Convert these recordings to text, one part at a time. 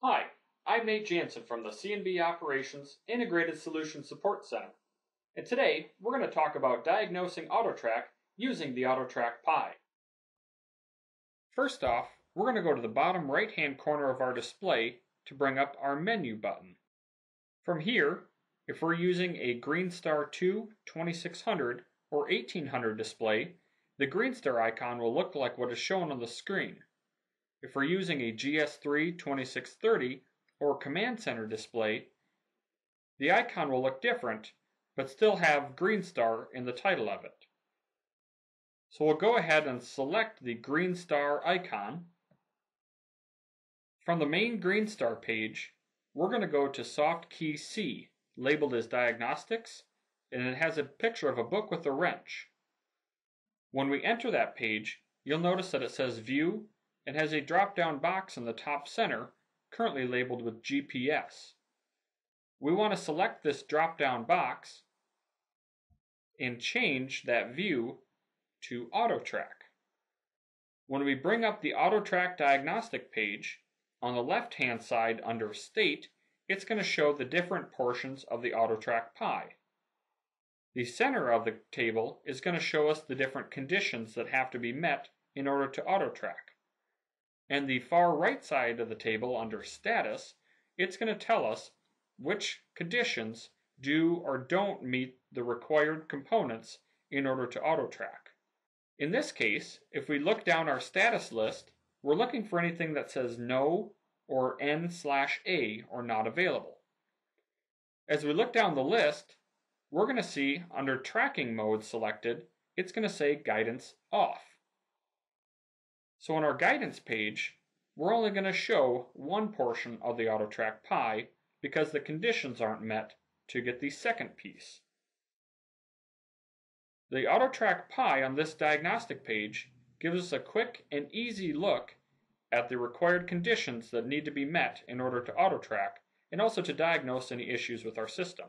Hi, I'm Nate Jansen from the C&B Operations Integrated Solution Support Center. And today, we're going to talk about diagnosing AutoTrac using the AutoTrac pie. First off, we're going to go to the bottom right-hand corner of our display to bring up our menu button. From here, if we're using a GreenStar 2 2600 or 1800 display, the GreenStar icon will look like what is shown on the screen. If we're using a GS3 2630 or Command Center display, the icon will look different, but still have GreenStar in the title of it. So we'll go ahead and select the GreenStar icon. From the main GreenStar page, we're going to go to Soft Key C, labeled as Diagnostics, and it has a picture of a book with a wrench. When we enter that page, you'll notice that it says View and has a drop-down box in the top center, currently labeled with GPS. We want to select this drop-down box and change that view to AutoTrac. When we bring up the AutoTrac diagnostic page, on the left-hand side under State, it's going to show the different portions of the AutoTrac pie. The center of the table is going to show us the different conditions that have to be met in order to AutoTrac. And the far right side of the table under status, it's going to tell us which conditions do or don't meet the required components in order to auto track. In this case, if we look down our status list, we're looking for anything that says no or n slash a or not available. As we look down the list, we're going to see under tracking mode selected, it's going to say guidance off. So on our guidance page, we're only going to show one portion of the AutoTrac pie because the conditions aren't met to get the second piece. The AutoTrac pie on this diagnostic page gives us a quick and easy look at the required conditions that need to be met in order to AutoTrac and also to diagnose any issues with our system.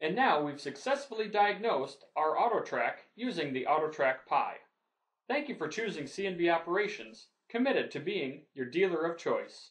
And now we've successfully diagnosed our AutoTrac using the AutoTrac pie. Thank you for choosing C&B Operations, committed to being your dealer of choice.